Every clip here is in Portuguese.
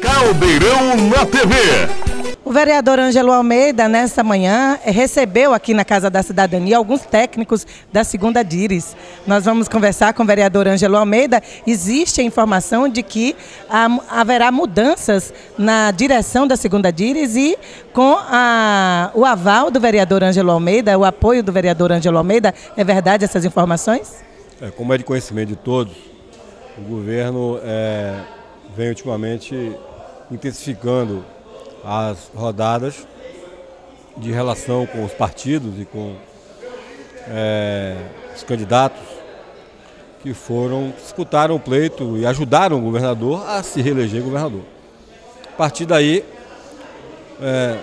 Caldeirão na TV. O vereador Ângelo Almeida, nesta manhã, recebeu aqui na Casa da Cidadania alguns técnicos da segunda DIRES. Nós vamos conversar com o vereador Ângelo Almeida. Existe a informação de que haverá mudanças na direção da segunda DIRES e com a, o aval do vereador Ângelo Almeida, o apoio do vereador Ângelo Almeida. É verdade essas informações? É, como é de conhecimento de todos, o governo é, vem ultimamente intensificando as rodadas de relação com os partidos e com é, os candidatos que foram, disputaram o pleito e ajudaram o governador a se reeleger governador. A partir daí, é,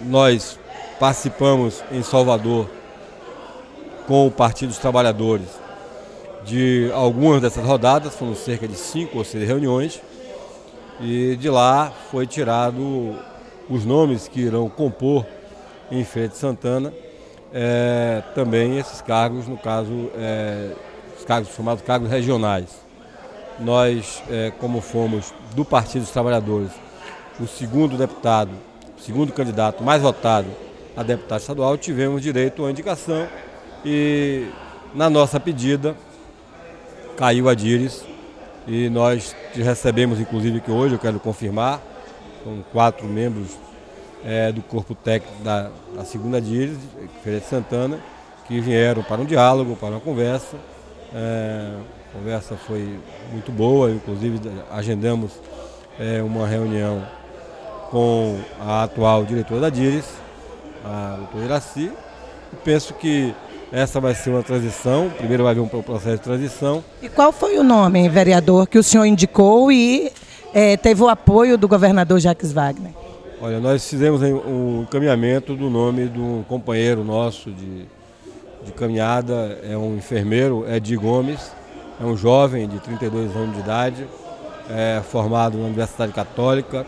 nós participamos em Salvador com o Partido dos Trabalhadores de algumas dessas rodadas, foram cerca de cinco ou seis reuniões, e de lá foi tirado os nomes que irão compor em Feira de Santana, é, também esses cargos, no caso, é, os cargos chamados cargos regionais. Nós, é, como fomos do Partido dos Trabalhadores, o segundo deputado, o segundo candidato mais votado a deputado estadual, tivemos direito à indicação e, na nossa pedida, caiu a Dires e nós recebemos, inclusive, que hoje eu quero confirmar, com quatro membros é, do corpo técnico da, da segunda DIRES, Feira de Santana, que vieram para um diálogo, para uma conversa. É, a conversa foi muito boa, inclusive agendamos é, uma reunião com a atual diretora da DIRES, a doutora Iraci, penso que essa vai ser uma transição, primeiro vai haver um processo de transição. E qual foi o nome, vereador, que o senhor indicou e é, teve o apoio do governador Jacques Wagner? Olha, nós fizemos um encaminhamento do nome de um companheiro nosso de, de caminhada, é um enfermeiro, Edi Gomes, é um jovem de 32 anos de idade, é formado na Universidade Católica,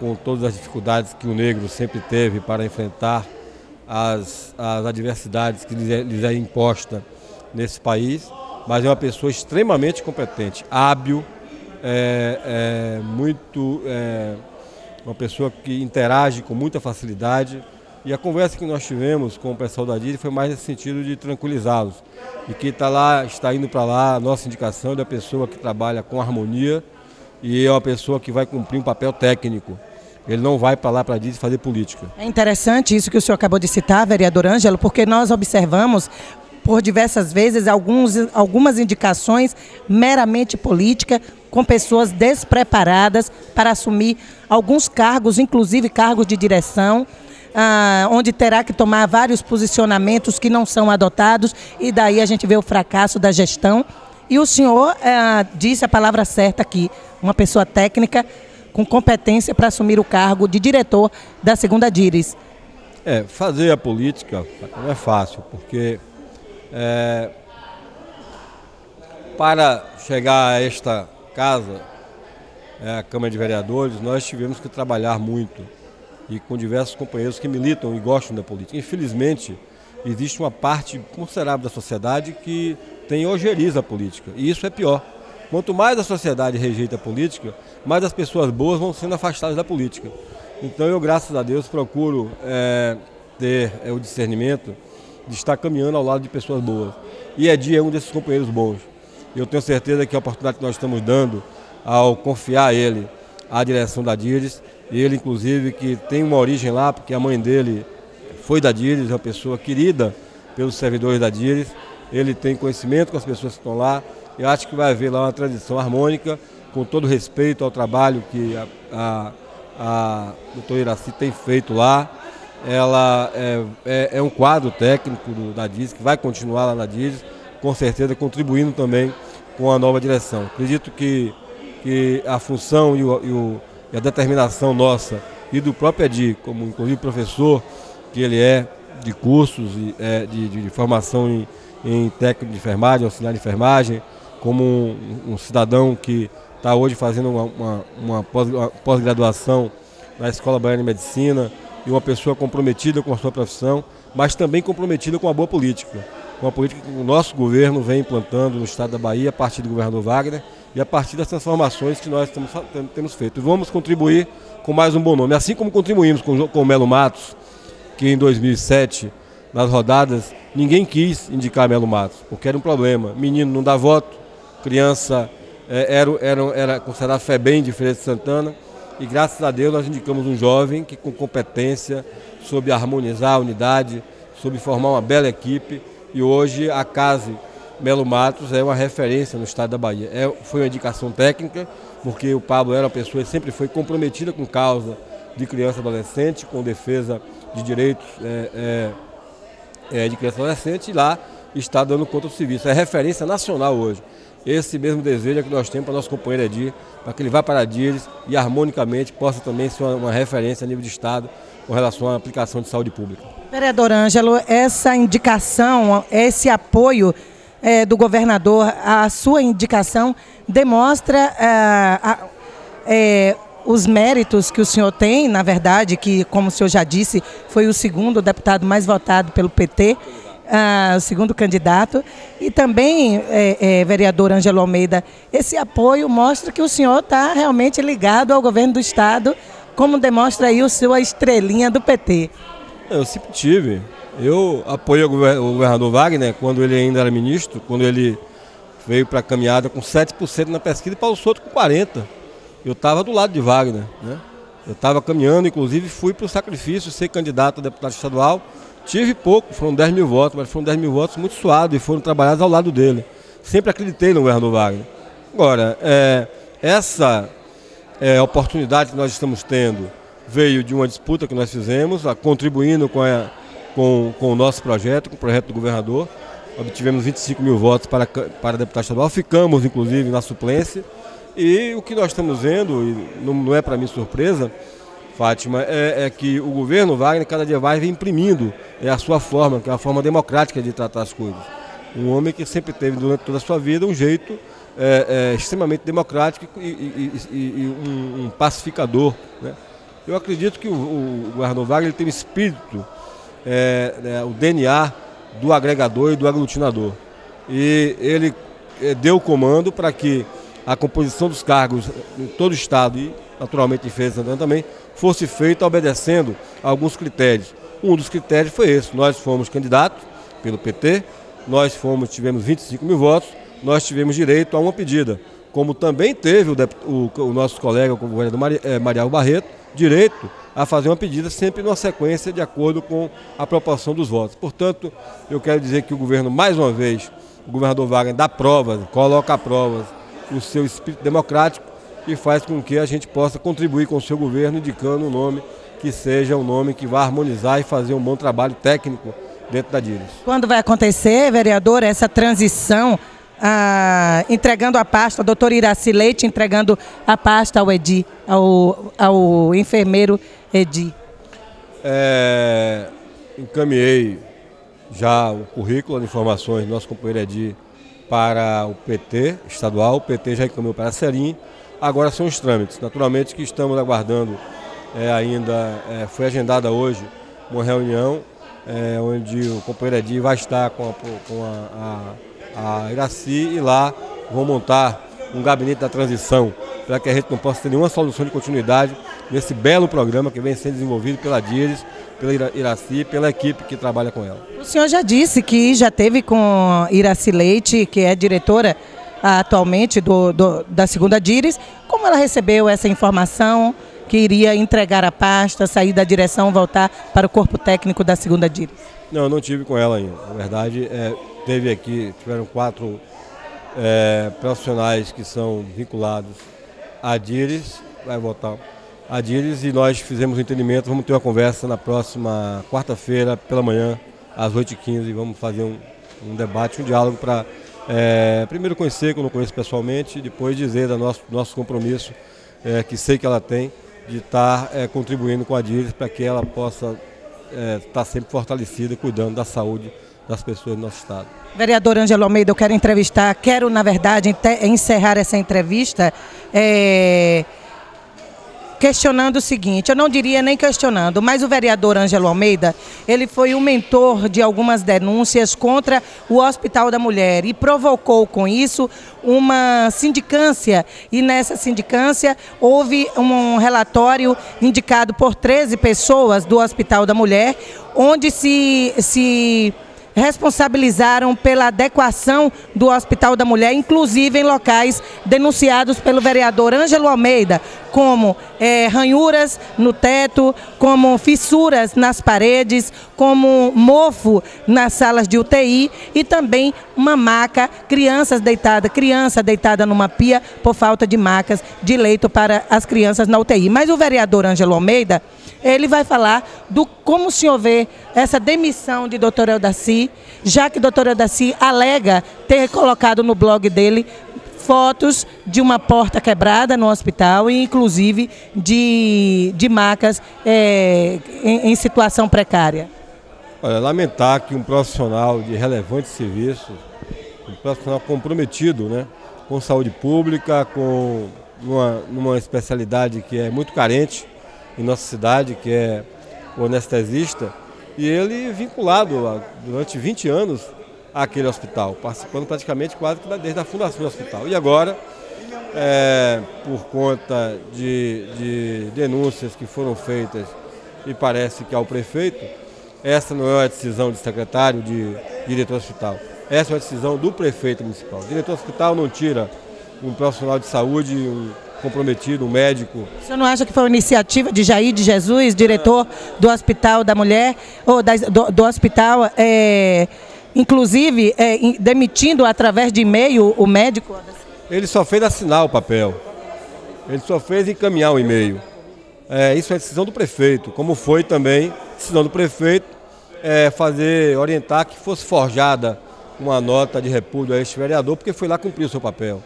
com todas as dificuldades que o negro sempre teve para enfrentar as, as adversidades que lhes é, lhes é imposta nesse país, mas é uma pessoa extremamente competente, hábil, é, é muito é, uma pessoa que interage com muita facilidade. E a conversa que nós tivemos com o pessoal da DIRI foi mais nesse sentido de tranquilizá-los. E que está lá, está indo para lá, a nossa indicação é da pessoa que trabalha com harmonia e é uma pessoa que vai cumprir um papel técnico. Ele não vai para lá para dizer fazer política. É interessante isso que o senhor acabou de citar, vereador Ângelo, porque nós observamos por diversas vezes alguns, algumas indicações meramente políticas, com pessoas despreparadas para assumir alguns cargos, inclusive cargos de direção, ah, onde terá que tomar vários posicionamentos que não são adotados, e daí a gente vê o fracasso da gestão. E o senhor ah, disse a palavra certa aqui, uma pessoa técnica com competência para assumir o cargo de diretor da segunda DIRES. É, fazer a política não é fácil, porque é, para chegar a esta casa, é, a Câmara de Vereadores, nós tivemos que trabalhar muito e com diversos companheiros que militam e gostam da política. Infelizmente, existe uma parte considerável da sociedade que tem ojeriza a política, e isso é pior. Quanto mais a sociedade rejeita a política, mais as pessoas boas vão sendo afastadas da política. Então eu, graças a Deus, procuro é, ter é, o discernimento de estar caminhando ao lado de pessoas boas. E Edi é um desses companheiros bons. Eu tenho certeza que a oportunidade que nós estamos dando ao confiar a ele a direção da Dires, ele inclusive que tem uma origem lá, porque a mãe dele foi da Dires, é uma pessoa querida pelos servidores da Dires, ele tem conhecimento com as pessoas que estão lá, eu acho que vai haver lá uma transição harmônica, com todo respeito ao trabalho que a, a, a doutora Iraci tem feito lá. Ela é, é, é um quadro técnico do, da DIS, que vai continuar lá na DIS, com certeza contribuindo também com a nova direção. Acredito que, que a função e, o, e, o, e a determinação nossa e do próprio Edi, como inclusive professor que ele é de cursos é, de, de, de, formação em, em técnico de enfermagem, auxiliar de enfermagem, como um, um cidadão que está hoje fazendo uma, uma, uma pós-graduação na Escola Baiana de Medicina e uma pessoa comprometida com a sua profissão, mas também comprometida com a boa política. Com a política que o nosso governo vem implantando no estado da Bahia, a partir do governador Wagner, e a partir das transformações que nós temos, feito. Vamos contribuir com mais um bom nome, assim como contribuímos com, com o Melo Matos, que em 2007, nas rodadas, ninguém quis indicar Melo Matos, porque era um problema. Menino não dá voto, criança é, era, era, era considerada fé bem de Feira de Santana, e graças a Deus nós indicamos um jovem que com competência, soube harmonizar a unidade, soube formar uma bela equipe, e hoje a Case Melo Matos é uma referência no estado da Bahia. É, foi uma indicação técnica, porque o Pablo era uma pessoa que sempre foi comprometida com causa de criança e adolescente, com defesa de direitos é, é, é de criança e adolescente, e lá está dando conta do serviço. É referência nacional hoje. Esse mesmo desejo é que nós temos para nosso companheiro Edir, para que ele vá para a e harmonicamente possa também ser uma, uma referência a nível de Estado com relação à aplicação de saúde pública. Vereador Ângelo, essa indicação, esse apoio é, do governador, a sua indicação demonstra é, a, é, os méritos que o senhor tem, na verdade, que, como o senhor já disse, foi o segundo deputado mais votado pelo PT, o segundo candidato, e também, é, é, vereador Ângelo Almeida, esse apoio mostra que o senhor está realmente ligado ao governo do Estado, como demonstra aí o sua estrelinha do PT. Eu sempre tive. Eu apoio o governador Wagner quando ele ainda era ministro, quando ele veio para a caminhada com 7% na pesquisa e Paulo Souto com 40%. Eu estava do lado de Wagner. Né? Eu estava caminhando, inclusive fui para o sacrifício, ser candidato a deputado estadual. Tive pouco, foram 10 mil votos, mas foram 10 mil votos muito suados e foram trabalhados ao lado dele. Sempre acreditei no governador Wagner. Agora, é, essa é, oportunidade que nós estamos tendo veio de uma disputa que nós fizemos, a, contribuindo com a com, com o nosso projeto, com o projeto do governador. Obtivemos 25 mil votos para, para deputado estadual, ficamos inclusive na suplência. E o que nós estamos vendo, e não, não é para mim surpresa, Fátima, é, é, que o governo Wagner cada dia vai imprimindo é a sua forma, que é a forma democrática de tratar as coisas. Um homem que sempre teve durante toda a sua vida um jeito é, é, extremamente democrático e, e, e, e um, um, pacificador. Né? Eu acredito que o, o governador Wagner tem um espírito é, é, o DNA do agregador e do aglutinador. E ele é, deu o comando para que a composição dos cargos em todo o Estado e, naturalmente, em Feira de Santana também, fosse feita obedecendo a alguns critérios. Um dos critérios foi esse: nós fomos candidatos pelo PT, nós fomos, tivemos 25 mil votos, nós tivemos direito a uma pedida. Como também teve o, o, o nosso colega, o governador Marial Barreto, direito a fazer uma pedida sempre numa sequência de acordo com a proporção dos votos. Portanto, eu quero dizer que o governo, mais uma vez, o governador Wagner dá provas, coloca provas o seu espírito democrático e faz com que a gente possa contribuir com o seu governo indicando um nome que seja um nome que vá harmonizar e fazer um bom trabalho técnico dentro da DIRES. Quando vai acontecer, vereador, essa transição ah, entregando a pasta, a doutora Iraci Leite entregando a pasta ao Edi, ao, ao enfermeiro Edi? É, encaminhei já o currículo de informações do nosso companheiro Edi para o PT estadual, o PT já encaminhou para a Serim, agora são os trâmites. Naturalmente que estamos aguardando é, ainda, é, foi agendada hoje uma reunião é, onde o companheiro Edi vai estar com a, com a, a, a Iraci e lá vão montar um gabinete da transição para que a gente não possa ter nenhuma solução de continuidade nesse belo programa que vem sendo desenvolvido pela Dires, pela Iraci, pela equipe que trabalha com ela. O senhor já disse que já teve com Iraci Leite, que é diretora atualmente do, do, da segunda Dires. Como ela recebeu essa informação que iria entregar a pasta, sair da direção, voltar para o corpo técnico da segunda Dires? Não, não tive com ela ainda. Na verdade, é, teve aqui, tiveram quatro é, profissionais que são vinculados à Dires, vai votar a Dires e nós fizemos um entendimento, vamos ter uma conversa na próxima quarta-feira pela manhã, às 8h15, vamos fazer um, um debate, um diálogo para é, primeiro conhecer, que eu não conheço pessoalmente, depois dizer do nosso, nosso compromisso, é, que sei que ela tem, de estar tá, é, contribuindo com a Dires para que ela possa estar tá sempre fortalecida, cuidando da saúde das pessoas do nosso Estado. Vereador Ângelo Almeida, eu quero entrevistar, quero, na verdade, encerrar essa entrevista. É questionando o seguinte, eu não diria nem questionando, mas o vereador Ângelo Almeida, ele foi o mentor de algumas denúncias contra o Hospital da Mulher e provocou com isso uma sindicância. E nessa sindicância houve um relatório indicado por 13 pessoas do Hospital da Mulher, onde se, se responsabilizaram pela adequação do Hospital da Mulher, inclusive em locais denunciados pelo vereador Ângelo Almeida, como é, ranhuras no teto, como fissuras nas paredes, como mofo nas salas de UTI e também uma maca, crianças deitadas, criança deitada numa pia por falta de macas de leito para as crianças na UTI. Mas o vereador Ângelo Almeida ele vai falar do como o senhor vê essa demissão de doutor Eldaci, já que doutor Eldaci alega ter colocado no blog dele fotos de uma porta quebrada no hospital e inclusive de, de macas é, em, em situação precária. Olha, lamentar que um profissional de relevante serviço, um profissional comprometido né, com saúde pública, com uma, uma especialidade que é muito carente, em nossa cidade, que é o anestesista, e ele vinculado durante 20 anos àquele hospital, participando praticamente quase desde a fundação do hospital. E agora, é, por conta de, de denúncias que foram feitas, e parece que ao prefeito, essa não é uma decisão de secretário, de diretor hospital. Essa é uma decisão do prefeito municipal. O diretor hospital não tira um profissional de saúde, um comprometido, um médico. O senhor não acha que foi uma iniciativa de Jair de Jesus, diretor do Hospital da Mulher, ou do, do, hospital, é, inclusive é, demitindo através de e-mail o médico? Ele só fez assinar o papel. Ele só fez encaminhar o e-mail. É, isso é decisão do prefeito, como foi também decisão do prefeito é, fazer, orientar que fosse forjada uma nota de repúdio a este vereador, porque foi lá cumprir o seu papel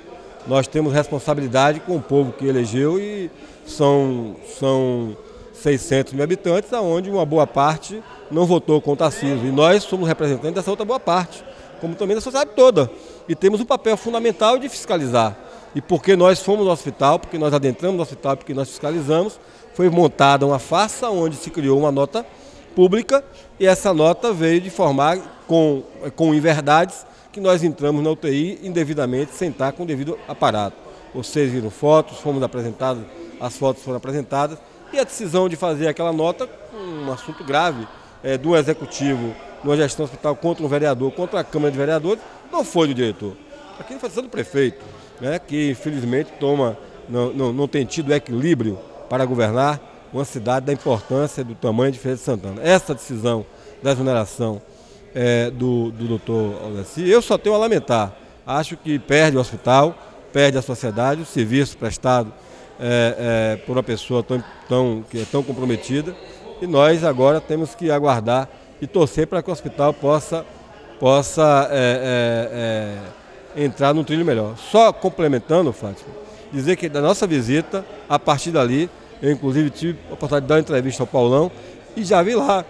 nós temos responsabilidade com o povo que elegeu e são, são 600 mil habitantes, onde uma boa parte não votou com o Tarcísio. E nós somos representantes dessa outra boa parte, como também da sociedade toda. E temos um papel fundamental de fiscalizar. E porque nós fomos no hospital, porque nós adentramos no hospital, porque nós fiscalizamos, foi montada uma farsa onde se criou uma nota pública e essa nota veio de formar com, com inverdades que nós entramos na UTI indevidamente, sem estar com o devido aparato. Vocês viram fotos, fomos apresentados, as fotos foram apresentadas, e a decisão de fazer aquela nota, um assunto grave, é, do executivo, numa gestão hospital contra um vereador, contra a Câmara de Vereadores, não foi do diretor. Aquilo foi decisão do prefeito, né, que infelizmente toma, não, não, não tem tido equilíbrio para governar uma cidade da importância do tamanho de Feira de Santana. Essa decisão da exoneração é, do, do doutor Aldaci, eu só tenho a lamentar. Acho que perde o hospital, perde a sociedade, o serviço prestado é, é, por uma pessoa tão, tão, que é tão comprometida. E nós agora temos que aguardar e torcer para que o hospital possa, possa é, é, é, entrar num trilho melhor. Só complementando, Fátima, dizer que da nossa visita, a partir dali, eu inclusive tive a oportunidade de dar uma entrevista ao Paulão e já vi lá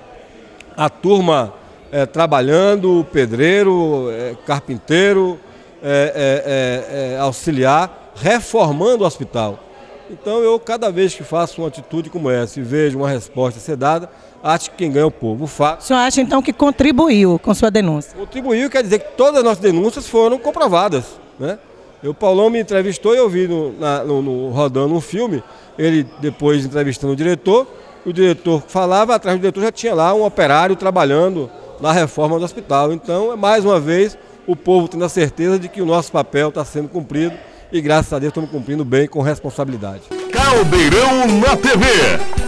a turma é, trabalhando, pedreiro, carpinteiro, auxiliar, reformando o hospital. Então eu, cada vez que faço uma atitude como essa e vejo uma resposta ser dada, acho que quem ganha é o povo. O, fato, o senhor acha então que contribuiu com sua denúncia? Contribuiu quer dizer que todas as nossas denúncias foram comprovadas. Né? O Paulão me entrevistou e eu vi no, na, no, no, rodando um filme, ele depois entrevistando o diretor, o diretor falava, atrás do diretor já tinha lá um operário trabalhando na reforma do hospital. Então, é mais uma vez, o povo tendo a certeza de que o nosso papel está sendo cumprido e, graças a Deus, estamos cumprindo bem com responsabilidade. Caldeirão na TV.